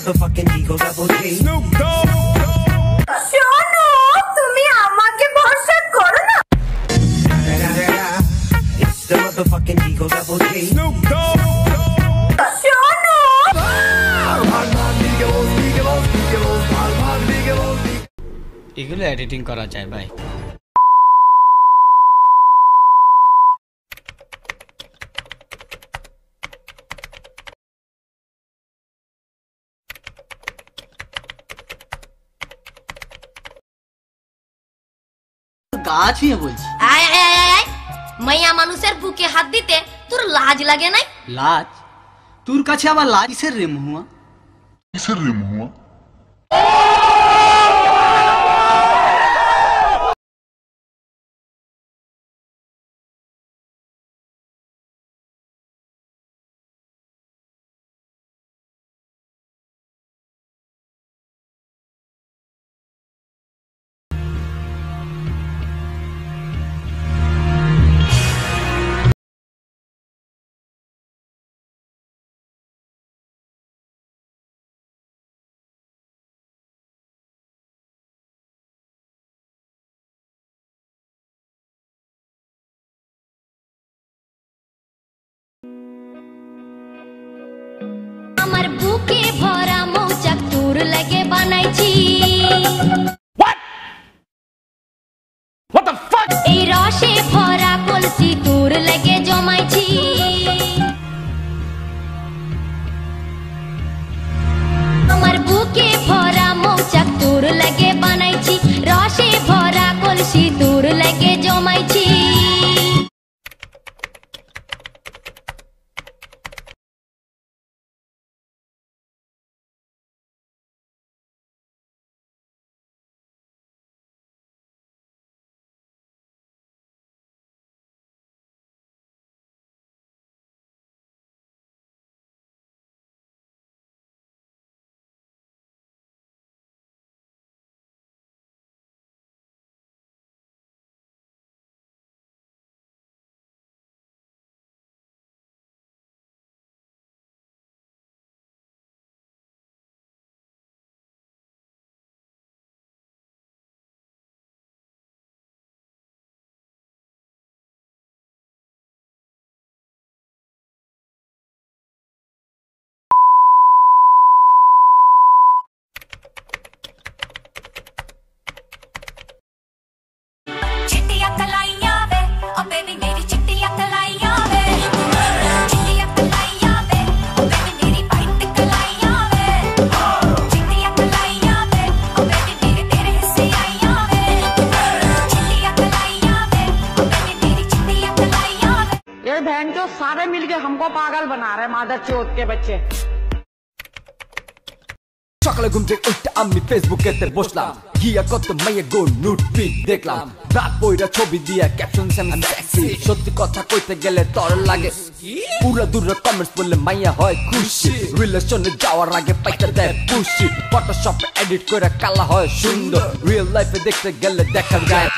motherfucking Eagle Double G. শোনো motherfucking Eagle Double G. শোনো এগুলো এডিটিং করা যায় ভাই গা ছুঁয়ে বলছি মাইয়া মানুষের বুকে হাত দিতে তোর লাজ লাগে নাই? লাজ? তোর কাছে আবার লাজ কিসের রে মহুয়া? আমার বুকে ভরা মৌচাক তোর লাগে বানাইছি। এই রসে ভরা কলসি তোর লাগে জমাইছি। আমার বুকে ভরা মৌচাক তোর লাগে বানাইছি। রসে ভরা কলসি তোর লাগে জমাইছি। सारे मिलके हमको पागल बना रहे मादर चौथ के बच्चे সকালে ঘুম থেকে উঠতে আমি ফেসবুকেতে বসলাম গিয়া কত মাইয়া গো নুট পিক দেখলাম রাত বইরা ছবি দিয়া ক্যাপশন আমি সেক্সি সত্যি কথা কইতে গেলে তর লাগে পুরা দূরে কমেন্টস বললে মাইয়া হয় খুশি রিলেশনে যাওয়ার আগে পাইতে দেয় পুষি ফটোশপে এডিট করে কালা হয় সুন্দর রিয়েল লাইফে দেখতে গেলে দেখা যায়